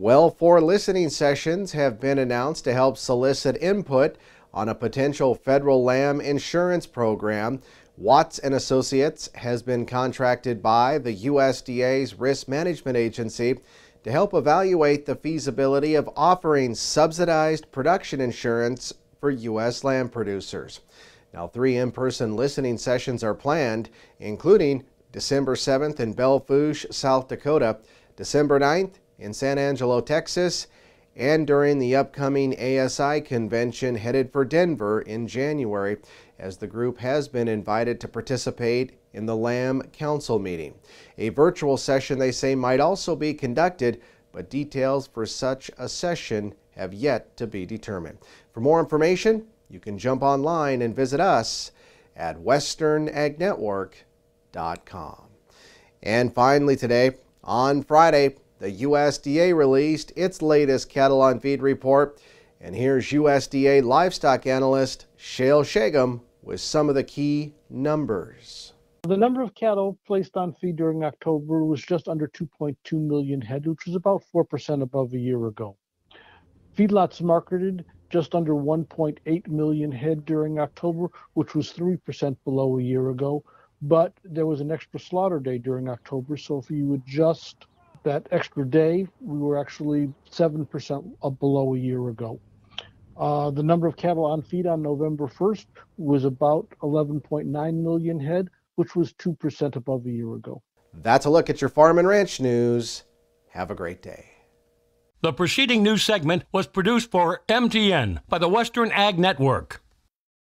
Well, four listening sessions have been announced to help solicit input on a potential federal lamb insurance program. Watts and Associates has been contracted by the USDA's Risk Management Agency to help evaluate the feasibility of offering subsidized production insurance for U.S. lamb producers. Now, three in person listening sessions are planned, including December 7th in Belle Fourche, South Dakota, December 9th in San Angelo, Texas, and during the upcoming ASI convention headed for Denver in January, as the group has been invited to participate in the Lamb Council meeting. A virtual session, they say, might also be conducted, but details for such a session have yet to be determined. For more information, you can jump online and visit us at westernagnetwork.com. And finally, today, on Friday, the USDA released its latest cattle on feed report. And here's USDA livestock analyst Shayle Shagam with some of the key numbers. The number of cattle placed on feed during October was just under 2.2 million head, which was about 4% above a year ago. Feedlots marketed just under 1.8 million head during October, which was 3% below a year ago. But there was an extra slaughter day during October, so if you adjust that extra day, we were actually 7% up below a year ago. Uh, the number of cattle on feed on November 1st was about 11.9 million head, which was 2% above a year ago. That's a look at your farm and ranch news. Have a great day. The preceding news segment was produced for MTN by the Western Ag Network.